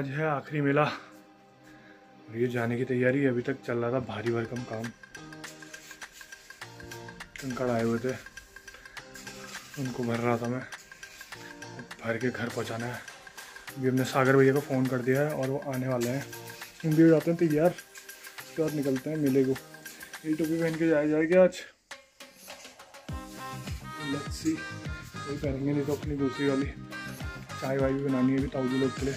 आज है आखिरी मेला। और ये जाने की तैयारी अभी तक चल रहा था भारी भरकम काम। कंकड़ आए हुए थे। उनको भर रहा था मैं। भर के घर पहुंचाना है। अभी हमने सागर भैया को फ़ोन कर दिया है और वो आने वाले हैं। हम भी जाते हैं तैयार। उसके बाद निकलते हैं मेले को। ये टोपी पहन के जाया जाएगा आज? लेट्स सी पहनेंगे नहीं तो अपनी दूसरी वाली। चाय वाय भी बनानी है अभी ताऊ लोग के लिए।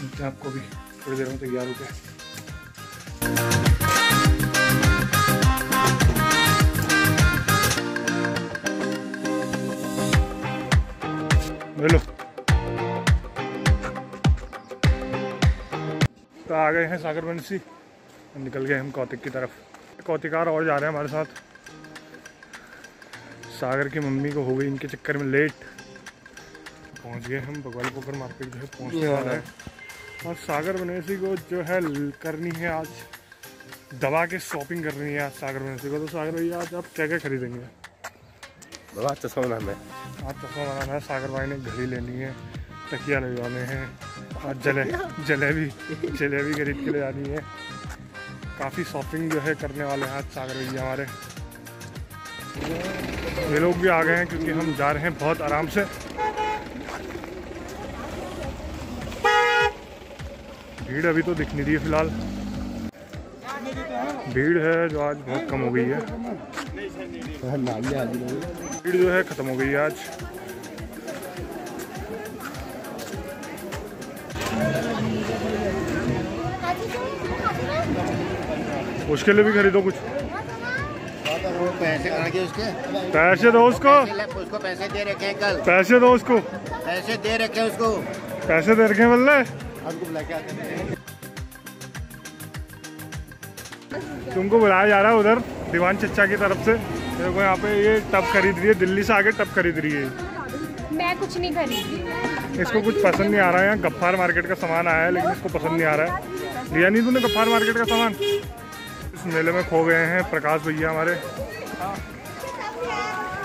मिलते हैं आपको भी। थोड़ी देर में तैयार हो गए हेलो। तो आ गए हैं सागर बंसी। निकल गए हम कौतिक की तरफ़। कौतिकार और जा रहे हैं हमारे साथ। सागर की मम्मी को हो गई इनके चक्कर में लेट पहुँच गए हम बगवाल पोखर मार्केट जो है पहुँचने वाला है। और सागर बनसी को जो है करनी है आज दवा के शॉपिंग करनी है आज सागर बनसी को। तो सागर भैया आज आप क्या क्या खरीदेंगे? बाबा चश्मा बनाना है। आज चश्मा बनाना है। सागर भाई ने घड़ी लेनी है तकिया ले जाने हैं। और जले जलेबी जलेबी खरीद के ले जानी है। काफ़ी शॉपिंग जो है करने वाले हैं आज सागर भैया हमारे। ये लोग भी आ गए हैं क्योंकि हम जा रहे हैं बहुत आराम से। भीड़ अभी तो दिख नहीं रही है फ़िलहाल। भीड़ है जो आज बहुत कम हो गई है। भीड़ जो है ख़त्म हो गई है आज। उसके लिए भी खरीदो कुछ। पैसे उसके। पैसे दो उसको। उसको पैसे दे रखे कल। पैसे दो उसको। पैसे दे रखे हैं उसको। पैसे दे रखे बल्ले। हैं। तुमको बुलाया जा रहा है उधर दीवान चचा की तरफ़ से। देखो यहाँ पे ये टब खरीद रही है दिल्ली से आके टब खरीद रही है। मैं कुछ नहीं खरीदी। इसको कुछ पसंद नहीं आ रहा है यहाँ गफ्फार मार्केट का सामान आया है लेकिन इसको पसंद नहीं आ रहा है। लिया नहीं तूने गफ्फार मार्केट का सामान। इस मेले में खो गए हैं प्रकाश भैया हमारे।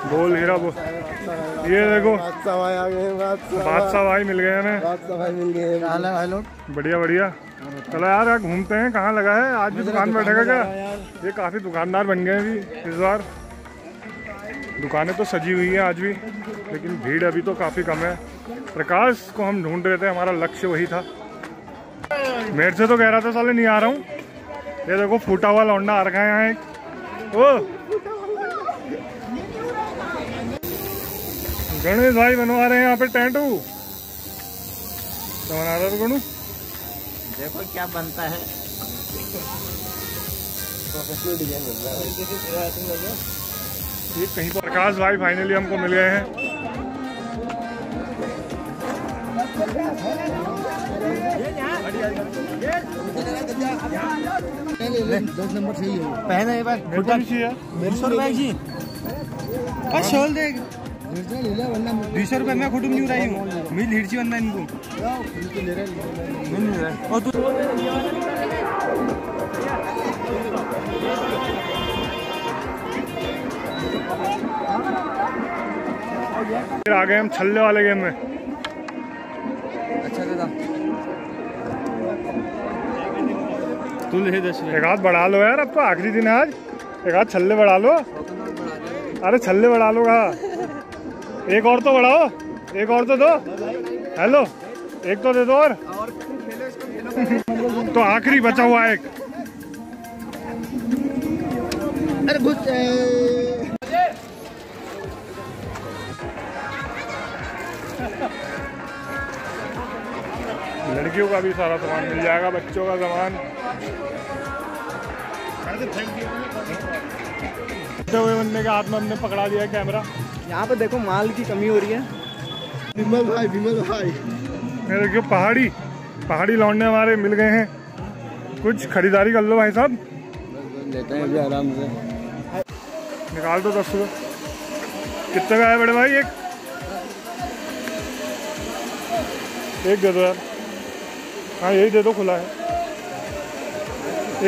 गोल हीरा वो। ये देखो। बादशाह भाई मिल गए हमें। बढ़िया बढ़िया। चलो यार यार घूमते हैं, कहाँ लगा है? आज भी दुकान बैठेगा क्या? ये काफ़ी दुकानदार बन गए अभी, इस बार। दुकानें तो सजी हुई हैं आज भी, लेकिन भीड़ अभी तो काफ़ी कम है। प्रकाश को हम ढूंढ रहे थे, हमारा लक्ष्य वही था। मेरे से तो कह रहा था साले नहीं आ रहा हूँ। ये देखो फूटा हुआ लौंडा आ रखा है यहाँ एक। ओ। गणेश भाई बनवा रहे हैं यहाँ पे टेंट क्या बना रहा गणू? देखो क्या बनता है। ये कहीं पर प्रकाश भाई फाइनली हमको मिल गए हैं। दस नंबर सही है पहना एक बार मेरे को भी चाहिए। सौ रुपए जी बस दे रुपए मैं खुटुम नहीं रही हूँ। मिल हिड़ची बंदा इनको। मिल नहीं रहा और तू? फिर आ गए हम छल्ले वाले गेम में। एक हाथ बढ़ा लो यार अब तो आखिरी दिन है आज। एक हाथ छल्ले बढ़ा लो। अरे छल्ले बढ़ा लो कहा एक और तो बढ़ाओ। एक और तो दो। हेलो एक तो दे दो और। तो आखिरी बचा हुआ एक। अरे घुस लड़कियों का भी सारा सामान मिल जाएगा बच्चों का सामान। हुए बंदे के हाथ में हमने पकड़ा दिया कैमरा यहाँ पे देखो माल की कमी हो रही है। विमल भाई विमल भाई। ये देखियो पहाड़ी पहाड़ी लौंडे हमारे मिल गए हैं। कुछ खरीदारी कर लो भाई साहब। लेते हैं अभी आराम से निकाल दो दस रुपये कितने का है बड़े भाई एक? एक दे दो यार। हाँ यही दे दो खुला है।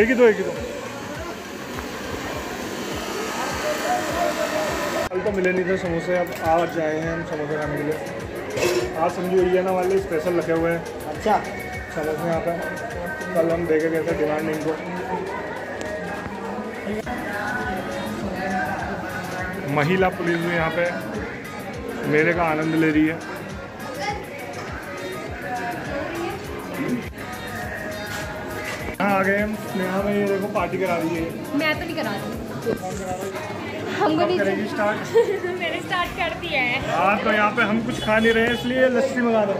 एक ही दो एक ही दो। कल तो मिले नहीं थे समोसे अब आज आए हैं हम समोसे खाने के लिए। आज समझो ना वाले स्पेशल रखे हुए हैं। अच्छा। समोसे यहाँ पे। कल हम देखे कैसे डिमांड इनको। महिला पुलिस भी यहाँ पे मेले का आनंद ले रही है। आ गए हम स्नेहा में ये देखो पार्टी करा रही है। मैं तो नहीं करा रही। हमको करेगी नहीं स्टार्ट मैंने स्टार्ट कर दिया है। हाँ तो यहाँ पे हम कुछ खा नहीं रहे इसलिए लस्सी मंगा दो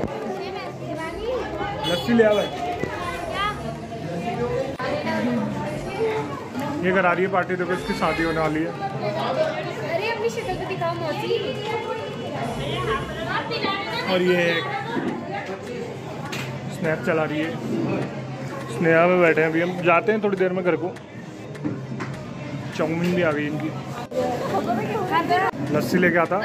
लस्सी ले आ भाई। ये करा रही है पार्टी देखो इसकी शादी होने वाली है। अरे अपनी शक्ल तो दिखाओ मौसी। और ये स्नैप चला रही है। स्नेहा में बैठे हैं अभी। हम जाते हैं थोड़ी देर में घर को। चाउमीन भी आ गई इनकी। लस्सी लेके आता।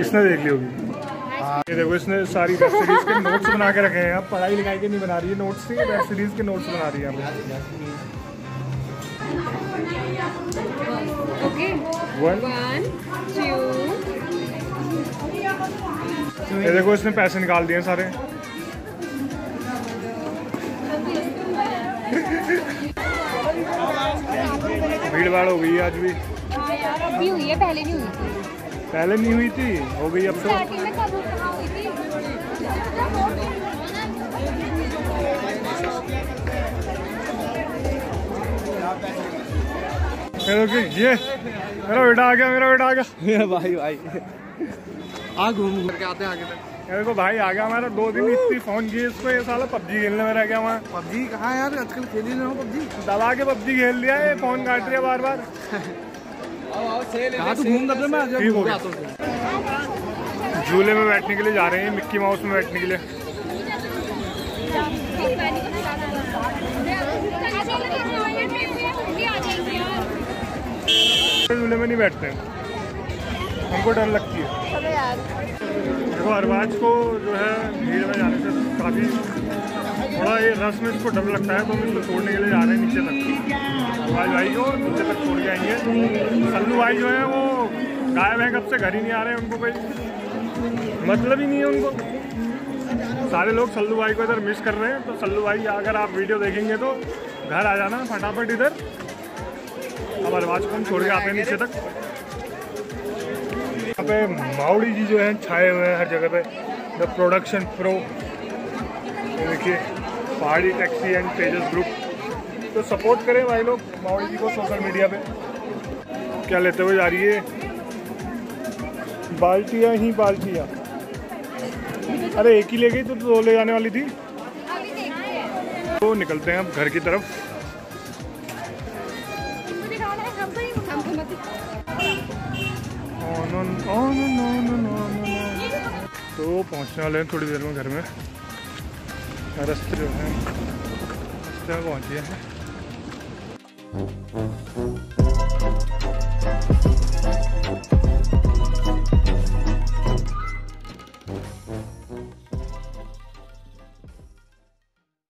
इसने देख ली होगी। ये देखो इसने सारी वेब सीरीज़ के नोट्स बना के रखे हैं। अब पढ़ाई लिखाई के नहीं बना रही है। नोट्स से वेब सीरीज़ के नोट्स बना रही है ओके वन वन टू ये देखो इसने पैसे निकाल दिए सारे। भीड़ भाड़ हो गई है आज भी। हाँ अभी हुई है पहले नहीं हुई थी। पहले नहीं हुई थी? हो गई अब तो। ये मेरा बेटा आ गया मेरा बेटा आ गया। भाई भाई। आ घूम घूम। के आते हैं आगे तक। मेरे को भाई आ गया हमारा दो दिन इतनी फ़ोन की इसको ये साला पबजी खेलने में रह गया वहाँ। पबजी कहाँ यार आजकल खेल ही रहा हूँ पबजी? दबा के पबजी खेल लिया है फ़ोन काट रही है बार बार तो घूम हो हूँ झूले में बैठने के लिए जा रहे हैं मिक्की माउस में बैठने के लिए। झूले में नहीं बैठते। हमको डर लगती है। देखो अरबाज को जो है, भीड़ में जाने से काफ़ी थोड़ा ये रस में इसको डर लगता है तो हम इसको छोड़ने के लिए जा रहे हैं नीचे तक। अरबाज भाई को नीचे तक छोड़ के आएँगे। सल्लू भाई जो है, वो गायब हैं, कब से घर ही नहीं आ रहे उनको कोई मतलब ही नहीं है उनको। सारे लोग सल्लू भाई को इधर मिस कर रहे हैं। तो सल्लू भाई, अगर आप वीडियो देखेंगे तो घर आ जाना फटाफट इधर। अब अरवाज को हम छोड़ के आते हैं नीचे तक। यहाँ पे माउड़ी जी जो हैं छाए हुए हैं हर जगह पे। द प्रोडक्शन प्रो देखिए Pahadi taxi and Tejas group तो सपोर्ट करें भाई लोग माउड़ी जी को सोशल मीडिया पे। क्या लेते हुए जा रही है? बाल्टियाँ ही बाल्टियाँ। अरे एक ही ले गई तो दो ले जाने वाली थी। तो निकलते हैं अब घर की तरफ़। तो पहुँचने वाले हैं थोड़ी देर में घर में। रास्ते जो है, रास्ते में पहुँच हैं।